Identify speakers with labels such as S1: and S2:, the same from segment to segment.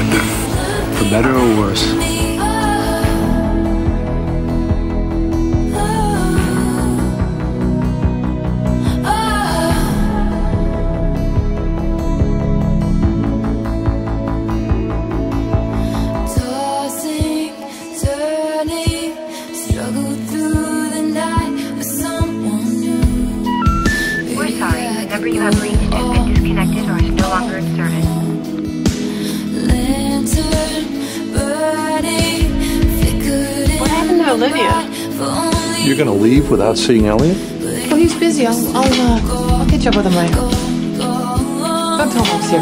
S1: partner, for better or worse.
S2: Tossing, turning, struggle through the night with someone new.
S3: We're sorry, the number you have reached has been disconnected or is no longer in service.
S4: To Olivia?
S5: You're gonna leave without seeing Elliot?
S4: Oh, he's busy. I'll, I'll, uh, I'll catch up with him later. Don't tell him I was here.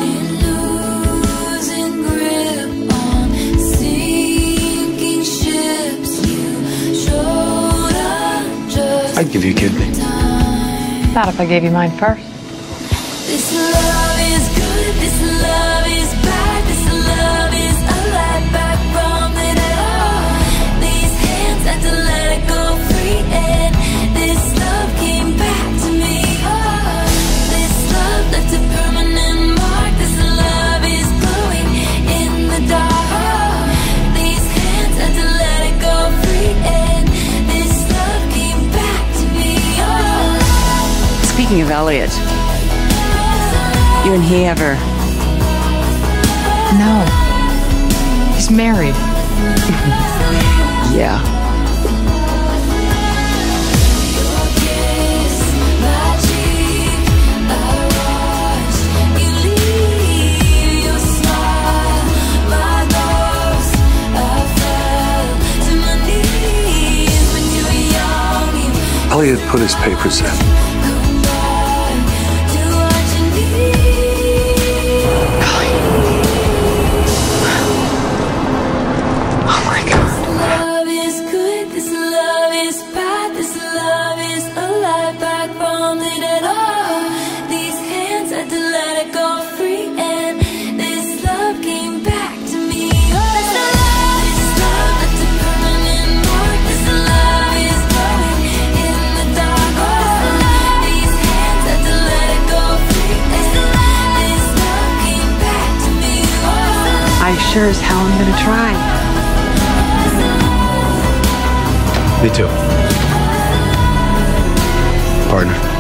S2: losing grip on sinking ships. You showed up just
S1: I'd give you a kidney.
S4: Not if I gave you mine first.
S6: Speaking of Elliot, you and he ever.
S4: No. He's married.
S6: Yeah.
S1: Elliot put his papers
S6: watch sure as hell I'm gonna try.
S1: Me too. Partner.